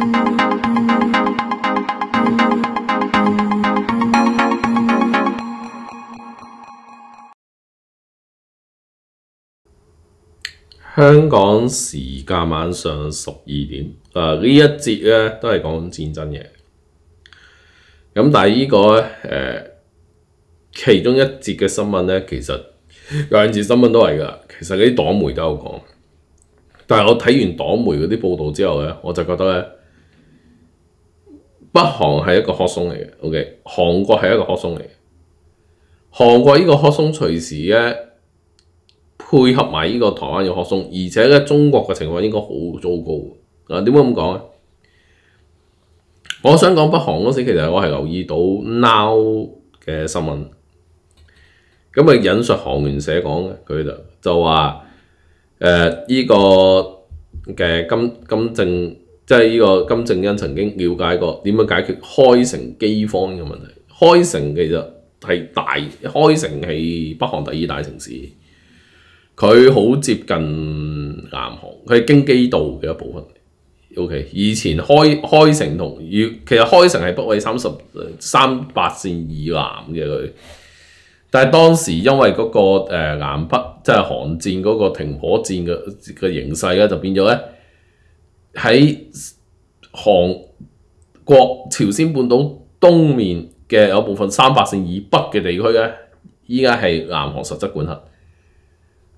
香港時間晚上十二點，誒呢一節咧都係講戰爭嘅。咁但係呢個咧誒其中一節嘅新聞咧，其實兩節新聞都係㗎。其實啲黨媒都有講，但係我睇完黨媒嗰啲報導之後咧，我就覺得咧，北韓係一個殼鬆嚟嘅。OK，韓國係一個殼鬆嚟嘅。韓國呢個殼鬆隨時咧。配合埋呢個台灣嘅學松，而且咧中國嘅情況應該好糟糕。啊，點解咁講咧？我想講北韓嗰時，其實我係留意到 Now 嘅新聞，咁啊引述韓聯社講嘅，佢就就話誒呢個嘅金金正，即係呢個金正恩曾經了解過點樣解決開城饑荒嘅問題。開城其實係大，開城係北韓第二大城市。佢好接近南韓，佢係京畿道嘅一部分。O.K. 以前開開城同要，其實開城係北緯三十三八線以南嘅佢，但係當時因為嗰、那個誒、南北即係韓戰嗰個停火戰嘅嘅形勢咧，就變咗咧喺韓國朝鮮半島東面嘅有部分三八線以北嘅地區咧，依家係南韓實質管轄。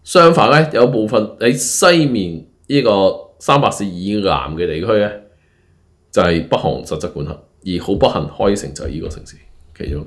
相反咧，有部分喺西面呢個三八線以南嘅地區咧，就係、北韓實質管轄，而好不幸開城就係呢個城市其中。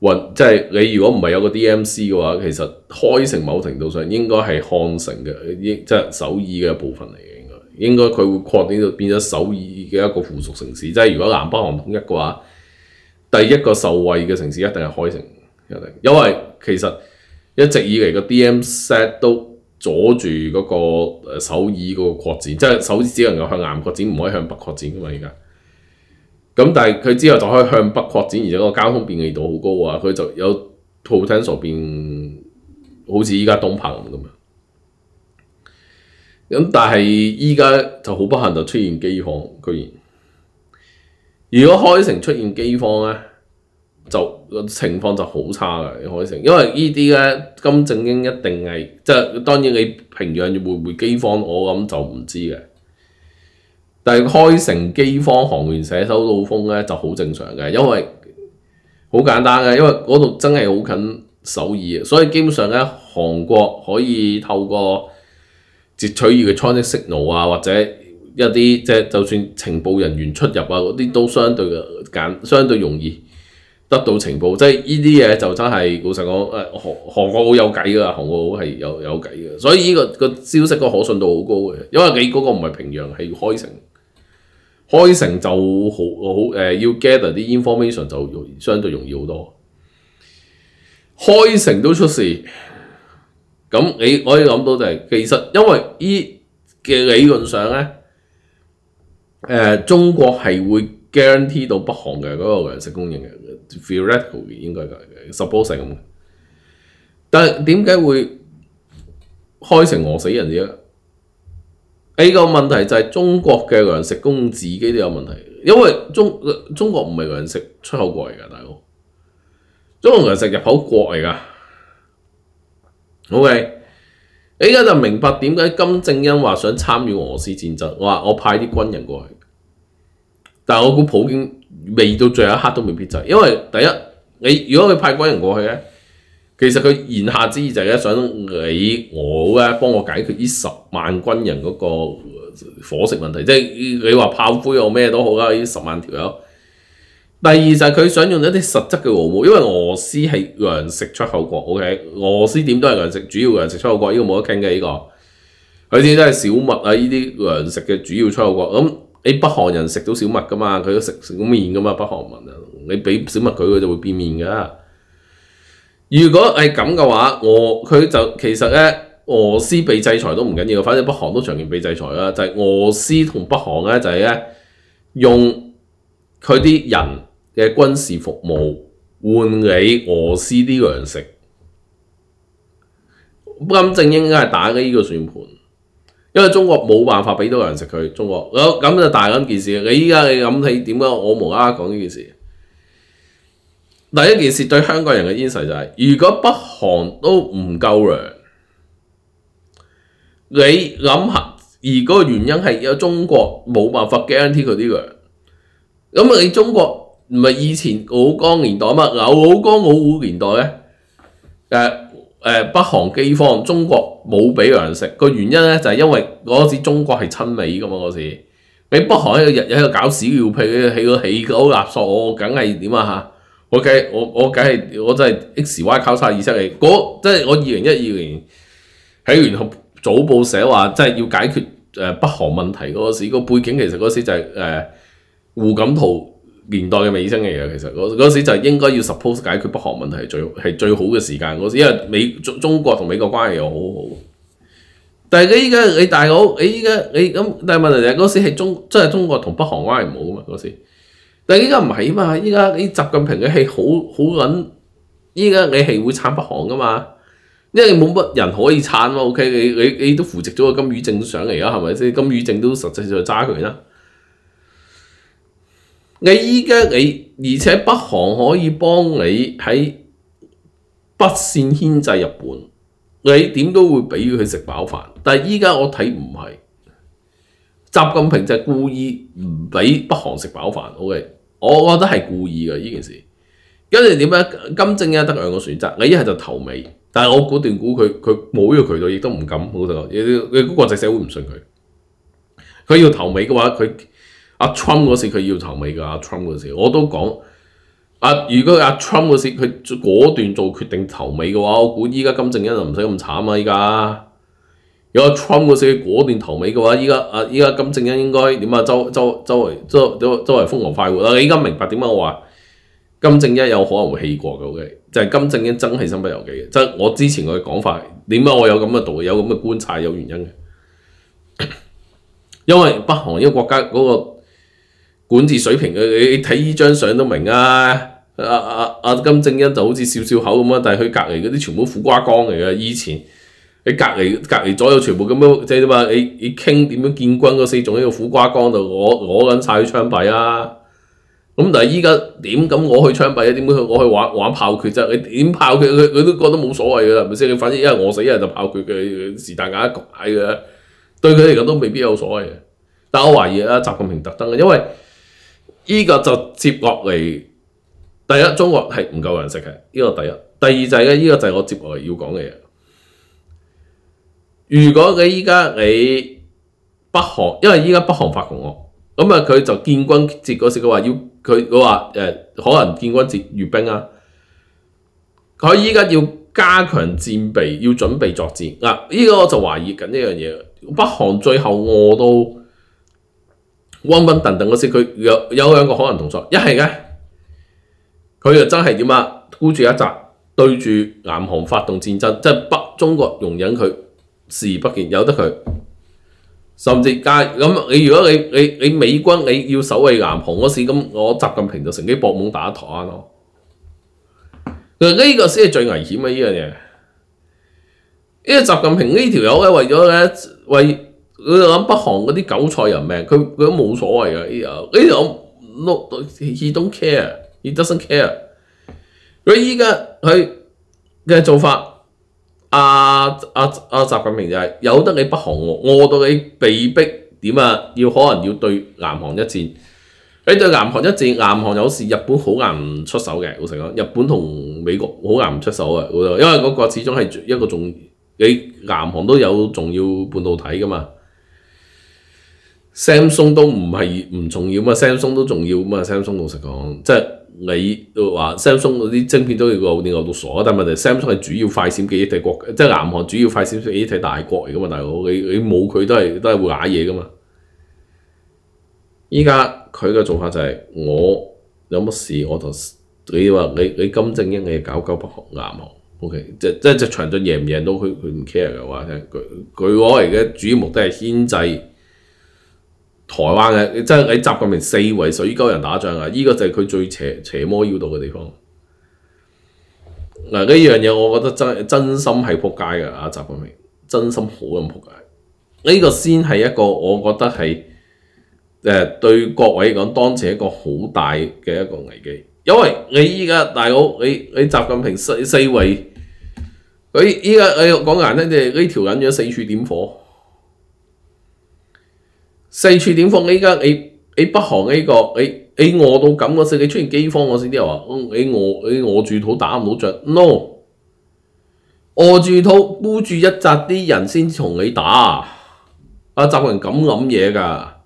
運，即係你如果唔係有個 DMC 嘅話，其實開城某程度上應該係漢城嘅，即係首爾嘅一部分嚟嘅，應該應該佢會擴展到變咗首爾嘅一個附屬城市。即係如果南北韓統一嘅話，第一個受惠嘅城市一定係開城，一定，因為其實。一直以嚟個 D.M.Set 都阻住嗰個首爾嗰個擴展，即係首爾只能夠向南擴展，唔可以向北擴展噶嘛。而家咁，但係佢之後就可以向北擴展，而且個交通便利度好高啊！佢就有 potential 變好似依家東鵬咁樣。咁但係依家就好不幸就出現饑荒，居然如果開城出現饑荒咧？就個情況就好差嘅開城，因為呢啲咧金正恩一定係即係當然你平壤會唔會饑荒，我諗就唔知嘅。但係開城饑荒，韓聯社收到風咧就好正常嘅，因為好簡單嘅，因為嗰度真係好近首爾，所以基本上咧韓國可以透過截取佢嘅 traffic signal 啊，或者一啲即係就算情報人員出入啊嗰啲都相對嘅簡相對容易。得到情報，即係呢啲嘢就真係老實講，誒韓韓國好有計㗎，韓國好係有有計㗎，所以呢、這個、個消息個可信度好高嘅，因為你嗰個唔係平壤，係開城，開城就好好誒、要 gather 啲 information 就容相對容易好多，開城都出事，咁你可以諗到就係、其實因為依嘅理論上咧，誒、中國係會 guarantee 到北韓嘅嗰個糧食供應嘅。theoretical 應該係 suppose 係咁，但係點解會開城餓死人嘅？第二個問題就係中國嘅糧食供自己都有問題，因為中中國唔係糧食出口國嚟㗎，大佬，中國糧食入口國嚟㗎。OK，你而家就明白點解金正恩話想參與俄羅斯戰爭，我話我派啲軍人過去，但我估普京。未到最後一刻都未必就係，因為第一，你如果佢派軍人過去咧，其實佢言下之意就係想你我咧幫我解決呢十萬軍人嗰個伙食問題，即係你話炮灰又咩都好啦，呢十萬條友。第二就係佢想用一啲實質嘅俄烏，因為俄羅斯係糧食出口國，OK，俄羅斯點都係糧食主要糧食出口國，呢個冇得傾嘅呢個。佢哋都係小麥啊呢啲糧食嘅主要出口國。咁你北韓人食到小麥噶嘛？佢都食小麵噶嘛？北韓人啊，你俾小麥佢，佢就會變面噶。如果係咁嘅話，俄佢就其實咧，俄斯被制裁都唔緊要，反正北韓都長期被制裁啦。就係、俄斯同北韓咧，就係咧用佢啲人嘅軍事服務換你俄羅斯啲糧食。金正英應該係打緊呢個算盤，因為中國冇辦法俾到糧食佢。中國咁就大緊件事。你依家你諗起點解我無啦啦講呢件事？第一件事對香港人嘅煙水就係、如果北韓都唔夠糧，你諗下，而嗰個原因係有中國冇辦法 guarantee 佢啲糧。咁你中國唔係以前老江年代嘛？老江老胡年代咧，誒。誒北韓饑荒，中國冇俾糧食，個原因咧就係、因為嗰時中國係親美噶嘛嗰時，你北韓喺度日日喺度搞屎尿屁，起個起狗垃圾，我梗係點啊嚇？我梗我我梗係我真係 X Y 交叉意識嚟，嗰即係我二零一二年喺聯合早報寫話，即係要解決誒北韓問題嗰時，個背景其實嗰時就係、是、誒、呃、胡錦濤。年代嘅尾聲嚟嘅，其實嗰嗰時就應該要 suppose 解決北韓問題係最係最好嘅時間嗰時，因為美中中國同美國關係又好好。但係你依家你大佬，你依家你咁，但係問題就係嗰時係中即係中國同北韓關係唔好啊嘛嗰時。但係依家唔係啊嘛，依家你習近平嘅戲好好撚，依家你係會撐北韓噶嘛？因為冇乜人可以撐嘛。OK，你你你都扶植咗個金宇正上嚟啊，係咪先？金宇正都實際上揸佢啦。你依家你，而且北韓可以幫你喺北線牽制日本，你點都會俾佢食飽飯。但係依家我睇唔係，習近平就係故意唔俾北韓食飽飯。OK，我覺得係故意嘅呢件事。跟住點咧？金正恩得兩個選擇，你一係就投美，但係我估斷估佢佢冇呢個渠道，亦都唔敢。老實講，你你國際社會唔信佢，佢要投美嘅話，佢。阿 Trump 嗰時佢要投美㗎，阿 Trump 嗰時我都講，啊如果阿 Trump 嗰時佢果斷做決定投美嘅話，我估依家金正恩就唔使咁慘啊！依家如果 Trump 嗰時果斷投美嘅話，依家啊依家金正恩應該點啊？周周周圍周周周圍瘋狂快活啦！你依家明白點解我話金正恩有可能會棄國嘅？OK，就係金正恩真係身不由己嘅，即係我之前嘅講法，點解我有咁嘅道，有咁嘅觀察，有原因嘅，因為北韓呢個國家嗰個。管治水平，你睇依張相都明啊！阿啊啊金正恩就好似笑笑口咁啊，但係佢隔離嗰啲全部苦瓜乾嚟嘅。以前你隔離隔離左右全部咁樣，即係點啊？你你傾點樣建軍嗰時，仲喺個苦瓜乾度攞攞緊曬啲槍斃啊！咁但係依家點咁我去槍斃啊？點解我去玩玩炮決啫？你點炮決佢佢都覺得冇所謂㗎啦，係咪先？反正一係我死一係就炮決嘅，是但揀一局買嘅，對佢嚟講都未必有所謂嘅。但我懷疑啊，習近平特登嘅，因為。呢個就接落嚟，第一中國係唔夠人食嘅，呢、這個第一。第二就係、咧，呢、個就係我接落嚟要講嘅嘢。如果你依家你北韓，因為依家北韓發窮喎，咁啊佢就建軍節嗰時佢話要佢佢話誒可能建軍節閱兵啊，佢依家要加強戰備，要準備作戰嗱。呢、啊這個我就懷疑緊一樣嘢，北韓最後餓到。溫溫頓頓嗰時，佢有有兩個可能動作，一係嘅佢就真係點啊，孤注一擲對住南韓發動戰爭，即係北中國容忍佢視而不見，由得佢，甚至加咁你如果你你你美軍你要守衛南韓嗰時，咁我習近平就乘機搏懵打台灣咯。呢個先係最危險嘅呢樣嘢，因為習近平呢條友咧為咗咧為。佢諗北韓嗰啲韭菜人命，佢佢都冇所謂嘅。呢個呢個 no，he don't care，he doesn't care。佢依家佢嘅做法，阿阿阿習近平就係由得你北韓餓，到你被逼點啊？要可能要對南韓一戰。你對南韓一戰，南韓有時日本好難出手嘅。老實講，日本同美國好難唔出手嘅，因為嗰個始終係一個重，你南韓都有重要半導體噶嘛。Samsung 都唔係唔重要嘛，Samsung 都重要嘛，Samsung 老實講，即係你話 Samsung 嗰啲晶片都要個電腦到傻，但問題 Samsung 係主要快閃記憶體國，即係南韓主要快閃記憶體大國嚟噶嘛，大佬你你冇佢都係都係會揦嘢噶嘛。依家佢嘅做法就係、我有乜事我就你話你你金正恩你搞搞北韓南韓，OK 即即係隻場仗贏唔贏到佢佢唔 care 嘅話，佢佢攞嚟嘅主要目的係牽制。台灣嘅，即係喺習近平四圍水溝人打仗啊！呢、這個就係佢最邪邪魔妖道嘅地方。嗱，呢樣嘢我覺得真真心係撲街嘅啊！習近平真心好咁撲街。呢、這個先係一個我覺得係誒、對各位講當前一個好大嘅一個危機，因為你依家大佬你你習近平四四圍，佢依家你講難聽啲，呢條人咗四處點火。四處點放？依家你你北韓呢個你你饿到咁嗰时，你出现饥荒嗰時啲人話，你饿你饿住肚打唔到仗，no，饿住肚箍住一扎啲人先同你打。阿習近咁谂嘢噶，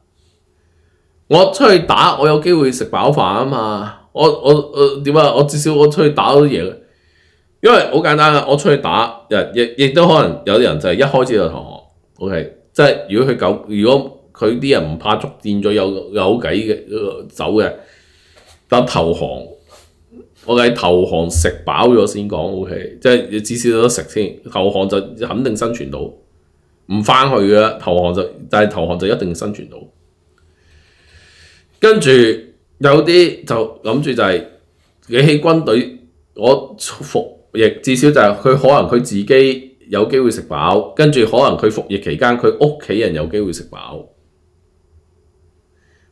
我出去打，我有机会食饱饭啊嘛。我我我点啊？我至少我出去打到嘢，因为好简单啊。我出去打，亦亦都可能有啲人就系一开始就投降。OK，即系如果佢夠，如果佢啲人唔怕觸電咗有有計嘅走嘅，但投降，我計投降食飽咗先講 OK，即係至少有得食先。投降就肯定生存到，唔翻去嘅投降就，但係投降就一定生存到。跟住有啲就諗住就係、你喺軍隊，我服役至少就係佢可能佢自己有機會食飽，跟住可能佢服役期間佢屋企人有機會食飽。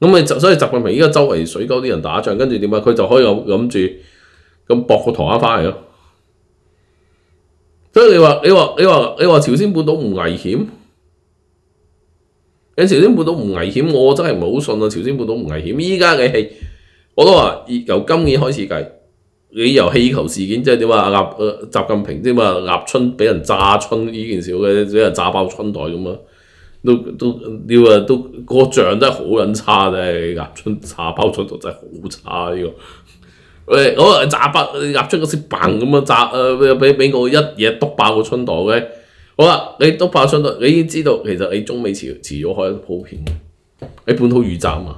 咁咪所以習近平依家周圍水溝啲人打仗，跟住點啊？佢就可以諗住咁博個台灣翻嚟咯。所以你話你話你話你話朝鮮半島唔危險？你朝鮮半島唔危險，我真係唔好信啊！朝鮮半島唔危險，依家嘅氣我都話由今年開始計，你由氣球事件即係點啊？立習近平即係話立春俾人炸春呢件事嘅，俾人炸爆春袋咁啊！都都你話都個仗真係好撚差啫，鴨春茶包出到真係好差呢個。喂，我炸爆鴨春嗰時砰咁樣炸，誒俾俾我一嘢篤爆個春袋嘅。好啦，你篤爆春袋，你已經知道其實你中美遲遲早開一鋪片，你本土預習啊嘛。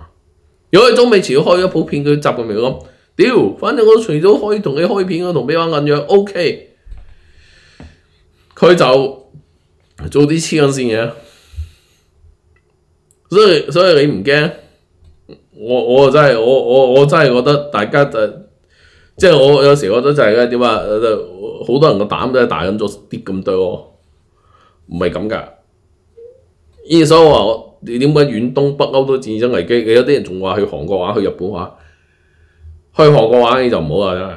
如果你中美遲早開一鋪片，佢習近平講，屌，反正我除咗可以同你開片，我同俾翻銀樣，OK。佢就做啲黐緊線嘢。所以所以你唔驚？我我真係我我我真係覺得大家就即係我有時覺得就係咧點啊？好多人個膽都係大緊咗啲咁多，唔係咁㗎。依所以話你點解遠東北歐都戰爭危機？你有啲人仲話去韓國玩，去日本玩，去韓國玩你就唔好啦，真係。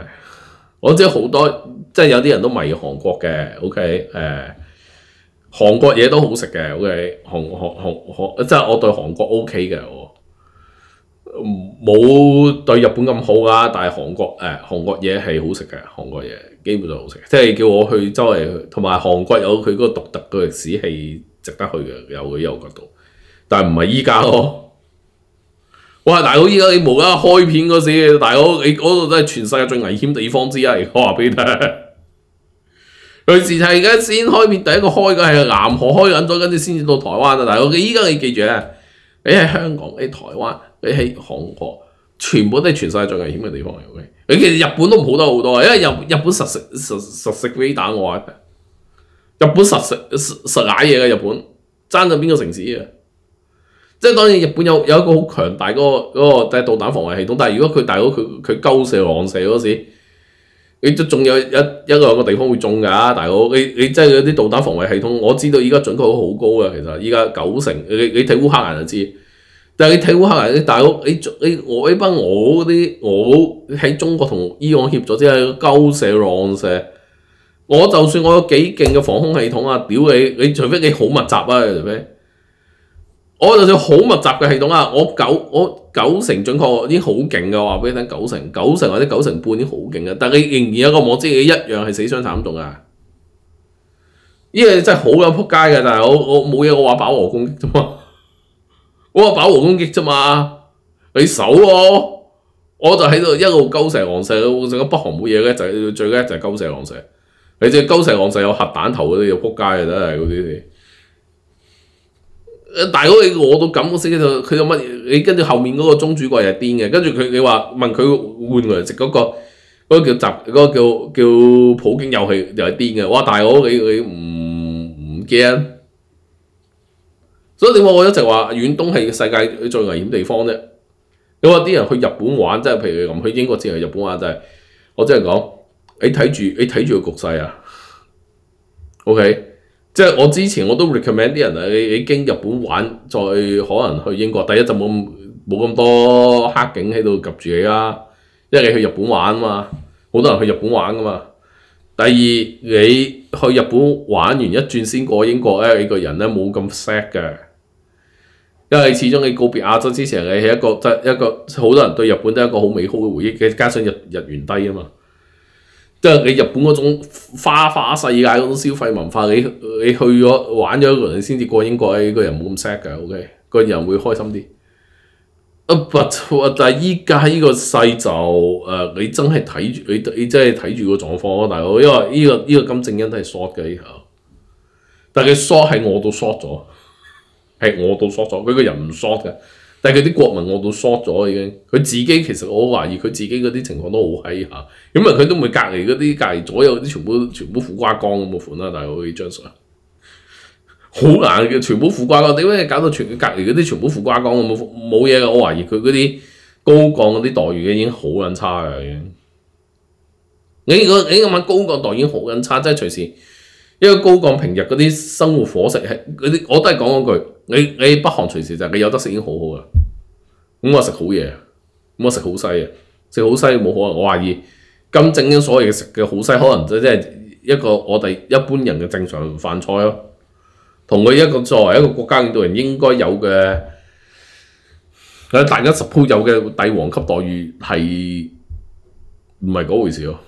我知好多即係有啲人都迷韓國嘅，OK 誒、韓國嘢都好食嘅，OK，韓韓韓韓即係我對韓國 OK 嘅，我冇對日本咁好啊。但係韓國誒、韓國嘢係好食嘅，韓國嘢基本上好食，即係叫我去周圍，同埋韓國有佢嗰個獨特嘅歷史係值得去嘅，有佢有角度，但係唔係依家咯。哇！大佬，依家你無啦啦開片嗰時，大佬你嗰度都係全世界最危險地方之一，我話俾你聽。佢時係而家先開片，第一個開嘅係南河開緊咗，跟住先至到台灣啊！大佬，依家你記住咧，你喺香港、你喺台灣、你喺韓國，全部都係全世界最危險嘅地方嚟嘅。你其實日本都唔好得好多，因為日日本實食實實食飛彈我話，日本實食實實瀨嘢嘅日本，爭咗邊個城市啊？即係當然日本有有一個好強大嗰、個嗰個導彈防衛系統，但係如果佢大佬佢佢鳩射狼射嗰時。你都仲有一一兩個地方會中㗎，大佬，你你真係嗰啲導彈防衛系統，我知道依家準確率好高嘅，其實依家九成，你你睇烏克蘭就知，但係你睇烏克蘭大佬，你你我呢班我嗰啲，我喺中國同伊朗協助之後，鳩射浪射。我就算我有幾勁嘅防空系統啊，屌你！你除非你好密集啊，除非我就算好密集嘅系統啊，我九我九成準確已經好勁嘅，話俾你聽，九成九成或者九成半已經好勁嘅，但係你仍然有個網知你一樣係死傷慘重啊！呢個真係好有撲街嘅，但係我我冇嘢，我話飽和攻擊啫嘛，我話飽和攻擊啫嘛，你守我，我就喺度一路鳩射狼射，成個北韓冇嘢咧，就係最叻就係鳩射狼射。你隻鳩射狼射有核彈頭嗰啲，有撲街啊！真係嗰啲大佬，你我到咁嘅死就佢有乜嘢？你跟住後面嗰個宗主國又係癲嘅，跟住佢你話問佢換嚟食嗰個嗰、個叫集嗰、個叫叫普京又係又係癲嘅。哇！大佬你你唔唔驚？所以點解我一直話遠東係世界最危險地方啫？你話啲人去日本玩，即係譬如咁去英國之後去日本玩，就係我真係講。你睇住，你睇住個局勢啊，OK，即係我之前我都 recommend 啲人啊，你你經日本玩，再可能去英國，第一就冇冇咁多黑警喺度及住你啦，因為你去日本玩啊嘛，好多人去日本玩噶嘛。第二，你去日本玩完一轉先過英國咧，你個人咧冇咁 sad 嘅，因為始終你告別亞洲之前，你係一個即係一個好多人對日本都係一個好美好嘅回憶，加上日日元低啊嘛。即係你日本嗰種花花世界嗰種消費文化，你你去咗玩咗一輪先至過英國，呢個人冇咁 sad 嘅，OK，個人會開心啲。啊，但係依家呢個勢就誒、呃，你真係睇住你你真係睇住個狀況咯，大佬，因為呢、呢個呢、呢個金正恩都係 short 嘅呢下，但係佢 short 係我都 short 咗，係我都 short 咗，佢個人唔 short 嘅。但係佢啲國民我都 short 咗已經，佢自己其實我懷疑佢自己嗰啲情況都好閪下，因為佢都唔會隔離嗰啲隔離左右啲全部全部苦瓜乾咁嘅款啦，但係我呢張相好難嘅，全部苦瓜乾，點解搞到全隔離嗰啲全部苦瓜乾咁冇冇嘢嘅？我懷疑佢嗰啲高幹嗰啲待遇已經好撚差嘅已經。你個你咁樣高幹待遇已經好撚差，即係隨時因為高幹平日嗰啲生活伙食係嗰啲，我都係講嗰句。你你北韓隨時就係你有得食已經好好啦，咁我食好嘢，咁我食好西啊，食好西冇可能。我懷疑金正恩所謂嘅食嘅好西，可能就即係一個我哋一般人嘅正常飯菜咯，同佢一個作為一個國家領導人應該有嘅，大家 suppose 有嘅帝王級待遇係唔係嗰回事咯？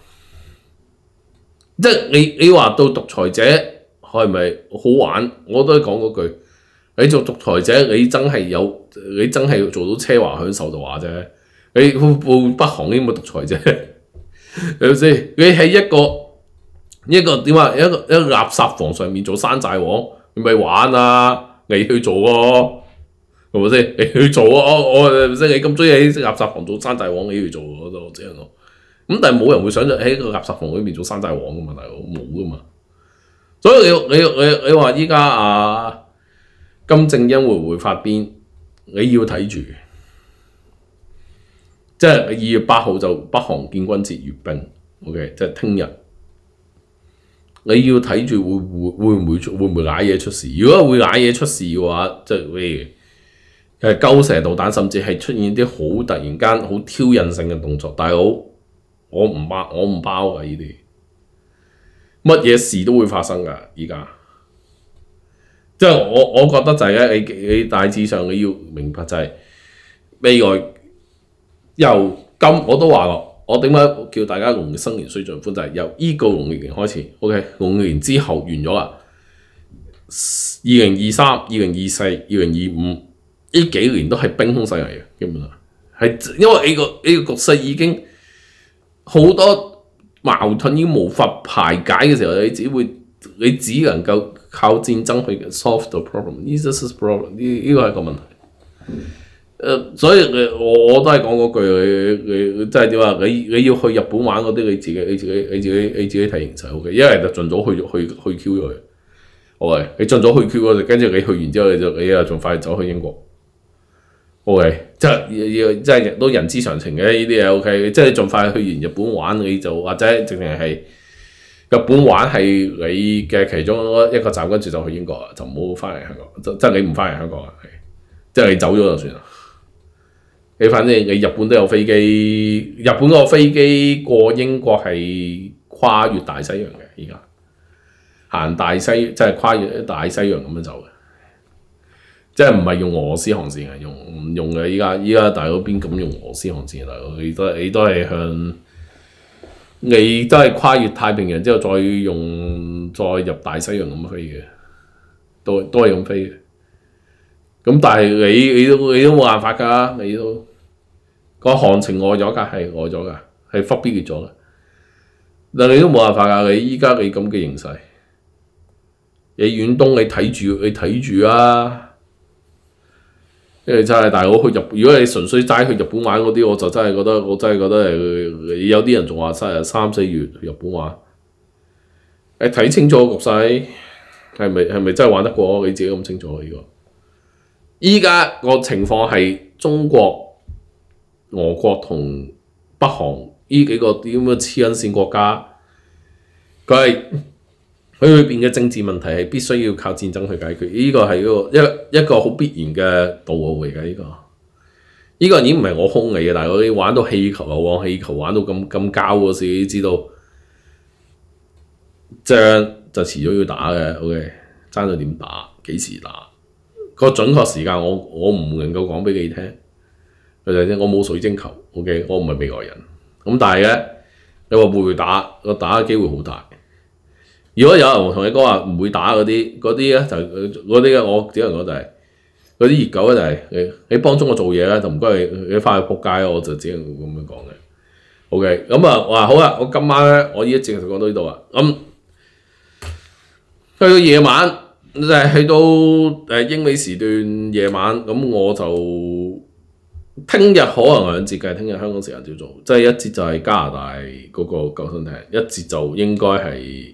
即係你你話到獨裁者係咪好玩？我都係講嗰句。你做獨裁者，你真係有，你真係做到奢華享受就話啫。你報北韓啲咁嘅獨裁者，係咪先？你喺一個一個點啊？一個一個垃圾房上面做山寨王，你咪玩啊！你去做咯，係咪先？你去做啊！我我係咪先？你咁中意喺垃圾房做山寨王，你去做我就知咯。咁但係冇人會想著喺個垃圾房裏面做山寨王噶嘛？大佬冇噶嘛。所以你你你你話依家啊？金正恩會唔會發癲？你要睇住，即係二月八號就北韓建軍節閱兵，OK，即係聽日。你要睇住會會會唔會會唔會瀨嘢出事？如果會瀨嘢出事嘅話，即係咩？誒，鳩射導彈，甚至係出現啲好突然間好挑釁性嘅動作。大佬，我唔包，我唔包㗎呢啲，乜嘢事都會發生㗎，而家。即係我，我覺得就係咧，你你大致上你要明白就係未來由今我都話咯，我點解叫大家農曆新年水盡歡就係由呢個農曆年開始，OK，農曆年之後完咗啦，二零二三、二零二四、二零二五呢幾年都係冰封世界嘅，基本上。係因為呢個呢個局勢已經好多矛盾已經無法排解嘅時候，你只會你只能夠。靠戰爭去 solve the problem，呢個係 problem，呢呢個係個問題。誒、所以我我都係講嗰句，你你即係點話？你你要去日本玩嗰啲，你自己你自己你自己你自己睇形勢 OK。一係就盡早去去去 Q 咗佢，OK。你盡早去 Q 嗰陣，跟住你去完之後，你就你又仲快走去英國，OK。即係要即係都人之常情嘅呢啲嘢 OK。即係你盡快去完日本玩，你就或者淨係係。日本玩係你嘅其中一個站，跟住就去英國啦，就唔好翻嚟香港。即係你唔翻嚟香港啊，即係你走咗就算啦。你反正你日本都有飛機，日本個飛機過英國係跨越大西洋嘅，而家行大西即係跨越大西洋咁樣走嘅，即係唔係用俄羅斯航線係，用唔用嘅？依家依家大佬邊敢用俄羅斯航線啊？大佬你都你都係向你都係跨越太平洋之後再用再入大西洋咁飛嘅，都都係咁飛嘅。咁但係你你都你都冇辦法㗎，你都個行程外咗㗎，係外咗㗎，係忽必烈咗㗎。但你都冇辦法㗎，你依家你咁嘅形勢，你遠東你睇住你睇住啊！因為真係大佬去日，如果你純粹齋去日本玩嗰啲，我就真係覺得我真係覺得有啲人仲話三三四月去日本玩，你睇清楚局勢係咪係咪真係玩得過？你自己咁清楚呢個？依家個情況係中國、俄國同北韓呢幾個啲咁嘅黐緊線國家，佢係佢裏邊嘅政治問題係必須要靠戰爭去解決。呢個係一個一一個好必然嘅道路嚟㗎。呢個呢個已經唔係我空嚟嘅，但係我哋玩到氣球啊，往氣球玩到咁咁膠嗰時，你知道仗就遲早要打嘅。OK，爭到點打，幾時打？個準確時間我我唔能夠講俾你聽，佢哋啫，我冇水晶球，OK，我唔係美國人。咁但係咧，你話會唔會打？個打嘅機會好大。如果有人同你講話唔會打嗰啲，嗰啲咧就嗰啲嘅，我只能講就係嗰啲熱狗咧就係你你幫中國做嘢咧，就唔該你你翻去撲街，我就只能咁樣講嘅。OK，咁啊，話好啦，我今晚咧我呢一節就講到呢度啊。咁去到夜晚。就係去到誒英美時段夜晚，咁我就聽日可能兩節嘅，聽日香港時間朝早，即係一節就係加拿大嗰個救生艇，一節就應該係、